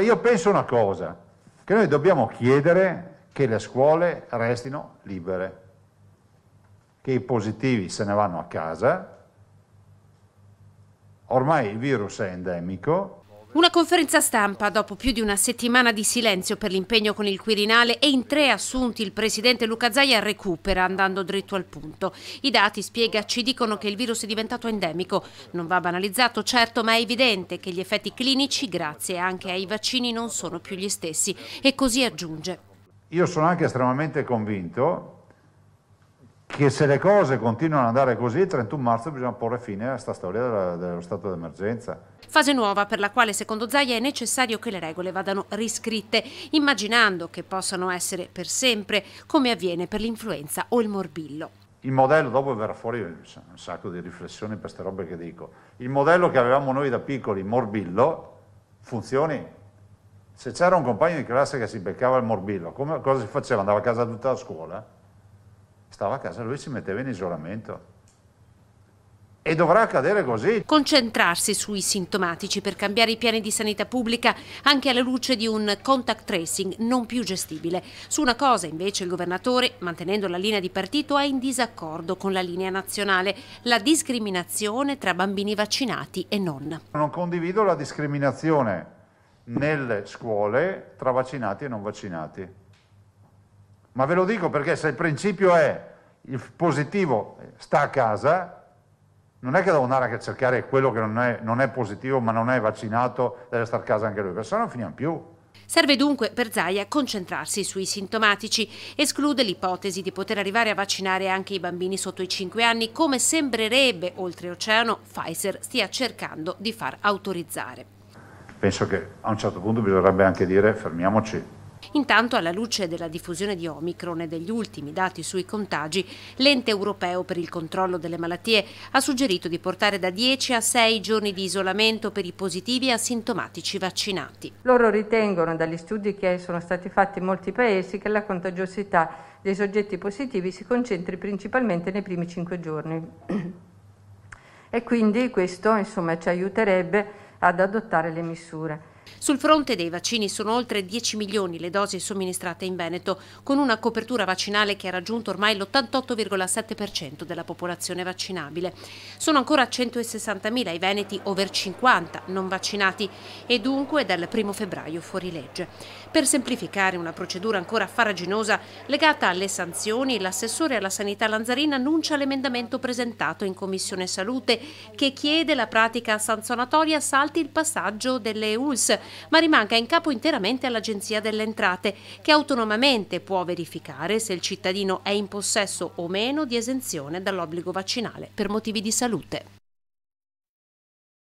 Io penso una cosa, che noi dobbiamo chiedere che le scuole restino libere, che i positivi se ne vanno a casa, ormai il virus è endemico, una conferenza stampa dopo più di una settimana di silenzio per l'impegno con il Quirinale e in tre assunti il presidente Luca Zaia recupera andando dritto al punto. I dati, spiega, ci dicono che il virus è diventato endemico. Non va banalizzato certo, ma è evidente che gli effetti clinici, grazie anche ai vaccini, non sono più gli stessi. E così aggiunge. Io sono anche estremamente convinto che se le cose continuano ad andare così, il 31 marzo bisogna porre fine a questa storia dello stato d'emergenza. Fase nuova per la quale secondo Zaia è necessario che le regole vadano riscritte, immaginando che possano essere per sempre, come avviene per l'influenza o il morbillo. Il modello, dopo verrà fuori un sacco di riflessioni per queste robe che dico, il modello che avevamo noi da piccoli, morbillo, funzioni. Se c'era un compagno di classe che si beccava il morbillo, come, cosa si faceva? Andava a casa tutta la scuola? Stava a casa, lui si metteva in isolamento. E dovrà accadere così. Concentrarsi sui sintomatici per cambiare i piani di sanità pubblica anche alla luce di un contact tracing non più gestibile. Su una cosa invece il governatore, mantenendo la linea di partito, è in disaccordo con la linea nazionale, la discriminazione tra bambini vaccinati e non. Non condivido la discriminazione nelle scuole tra vaccinati e non vaccinati. Ma ve lo dico perché se il principio è il positivo sta a casa, non è che devo andare a cercare quello che non è, non è positivo ma non è vaccinato, deve stare a casa anche lui, perché sennò non finiamo più. Serve dunque per Zaia concentrarsi sui sintomatici. Esclude l'ipotesi di poter arrivare a vaccinare anche i bambini sotto i 5 anni, come sembrerebbe oltreoceano Pfizer stia cercando di far autorizzare. Penso che a un certo punto bisognerebbe anche dire fermiamoci, Intanto, alla luce della diffusione di Omicron e degli ultimi dati sui contagi, l'ente europeo per il controllo delle malattie ha suggerito di portare da 10 a 6 giorni di isolamento per i positivi asintomatici vaccinati. Loro ritengono, dagli studi che sono stati fatti in molti paesi, che la contagiosità dei soggetti positivi si concentri principalmente nei primi 5 giorni. e quindi questo insomma, ci aiuterebbe ad adottare le misure. Sul fronte dei vaccini sono oltre 10 milioni le dosi somministrate in Veneto, con una copertura vaccinale che ha raggiunto ormai l'88,7% della popolazione vaccinabile. Sono ancora 160.000 i veneti over 50 non vaccinati e dunque dal 1 febbraio fuori legge. Per semplificare una procedura ancora faraginosa legata alle sanzioni, l'assessore alla sanità Lanzarin annuncia l'emendamento presentato in Commissione Salute che chiede la pratica sanzionatoria salti il passaggio delle ULS ma rimanga in capo interamente all'Agenzia delle Entrate, che autonomamente può verificare se il cittadino è in possesso o meno di esenzione dall'obbligo vaccinale per motivi di salute.